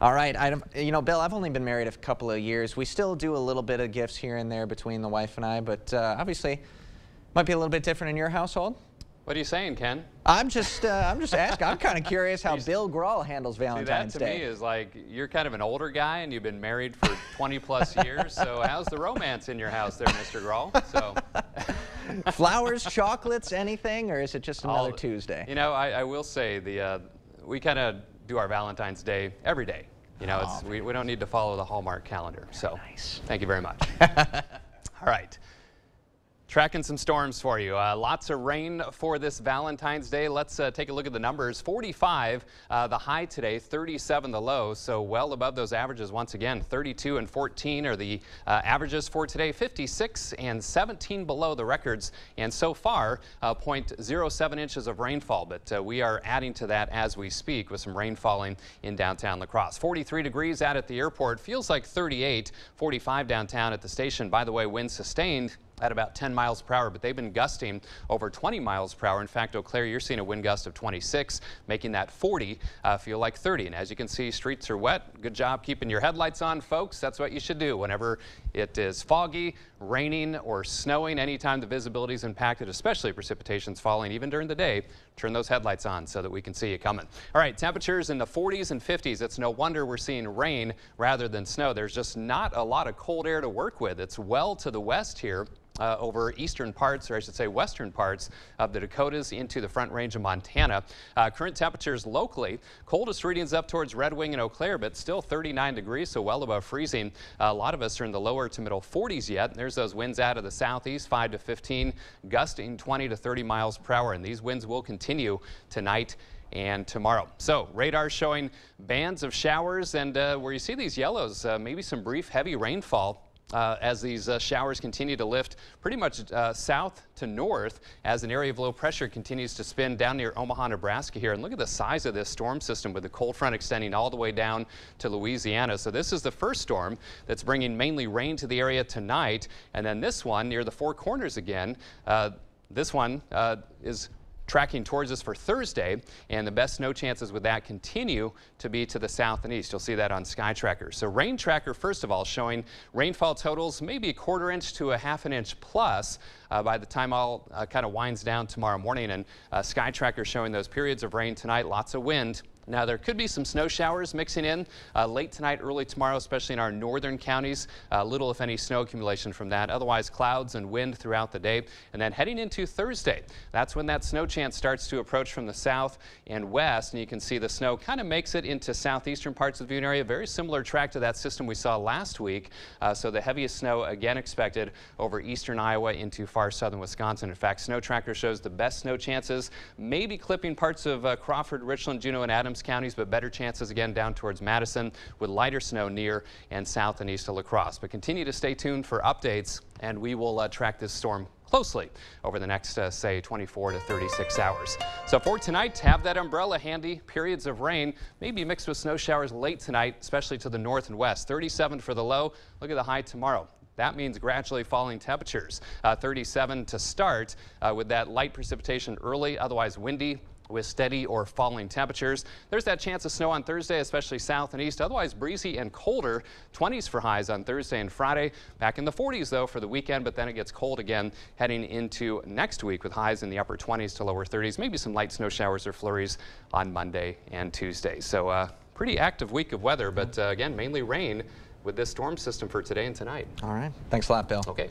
All right. I, you know, Bill, I've only been married a couple of years. We still do a little bit of gifts here and there between the wife and I, but uh, obviously might be a little bit different in your household. What are you saying, Ken? I'm just, uh, I'm just asking. I'm kind of curious how Bill Graul handles Valentine's See, that to Day. me is like you're kind of an older guy and you've been married for 20 plus years. So how's the romance in your house there, Mr. Graul? So flowers, chocolates, anything, or is it just another All, Tuesday? You know, I, I will say the uh, we kind of do our Valentine's Day every day. You know, Oh, it's, we, we don't need to follow the Hallmark calendar. So Nice. thank you very much. All right. Tracking some storms for you. Uh, lots of rain for this Valentine's Day. Let's uh, take a look at the numbers. 45 uh, the high today, 37 the low, so well above those averages once again. 32 and 14 are the uh, averages for today, 56 and 17 below the records, and so far uh, 0.07 inches of rainfall, but uh, we are adding to that as we speak with some rain falling in downtown La Crosse. 43 degrees out at the airport, feels like 38, 45 downtown at the station. By the way, wind sustained at about 10 miles per hour, but they've been gusting over 20 miles per hour. In fact, Eau Claire, you're seeing a wind gust of 26, making that 40 uh, feel like 30. And as you can see, streets are wet. Good job keeping your headlights on, folks. That's what you should do whenever it is foggy, raining, or snowing. Anytime the visibility is impacted, especially precipitation's falling, even during the day, turn those headlights on so that we can see you coming. All right, temperatures in the 40s and 50s. It's no wonder we're seeing rain rather than snow. There's just not a lot of cold air to work with. It's well to the west here uh, over eastern parts, or I should say western parts of the Dakotas into the front range of Montana. Uh, current temperatures locally, coldest readings up towards Red Wing and Eau Claire, but still 39 degrees, so well above freezing. Uh, a lot of us are in the lower to middle 40s yet. There's those winds out of the southeast, 5 to 15, gusting 20 to 30 miles per hour, and these winds will continue tonight and tomorrow. So radar showing bands of showers and uh, where you see these yellows, uh, maybe some brief heavy rainfall uh, as these uh, showers continue to lift pretty much uh, south to north as an area of low pressure continues to spin down near Omaha, Nebraska here. And look at the size of this storm system with the cold front extending all the way down to Louisiana. So this is the first storm that's bringing mainly rain to the area tonight. And then this one near the Four Corners again. Uh, this one uh, is tracking towards us for Thursday, and the best snow chances with that continue to be to the south and east. You'll see that on Sky Tracker. So Rain Tracker, first of all, showing rainfall totals maybe a quarter inch to a half an inch plus uh, by the time all uh, kind of winds down tomorrow morning. And uh, Sky Tracker showing those periods of rain tonight, lots of wind. Now, there could be some snow showers mixing in uh, late tonight, early tomorrow, especially in our northern counties. Uh, little, if any, snow accumulation from that. Otherwise, clouds and wind throughout the day. And then heading into Thursday, that's when that snow chance starts to approach from the south and west. And you can see the snow kind of makes it into southeastern parts of the viewing area. Very similar track to that system we saw last week. Uh, so the heaviest snow again expected over eastern Iowa into far southern Wisconsin. In fact, Snow Tracker shows the best snow chances, maybe clipping parts of uh, Crawford, Richland, Juneau, and Adams counties, but better chances again down towards Madison with lighter snow near and south and east of La Crosse. But continue to stay tuned for updates, and we will uh, track this storm closely over the next, uh, say, 24 to 36 hours. So for tonight, have that umbrella handy. Periods of rain, maybe mixed with snow showers late tonight, especially to the north and west. 37 for the low. Look at the high tomorrow. That means gradually falling temperatures. Uh, 37 to start uh, with that light precipitation early, otherwise windy with steady or falling temperatures. There's that chance of snow on Thursday, especially south and east. Otherwise breezy and colder. 20s for highs on Thursday and Friday. Back in the 40s though for the weekend, but then it gets cold again heading into next week with highs in the upper 20s to lower 30s. Maybe some light snow showers or flurries on Monday and Tuesday. So uh, pretty active week of weather, but uh, again, mainly rain with this storm system for today and tonight. All right. Thanks a lot, Bill. Okay.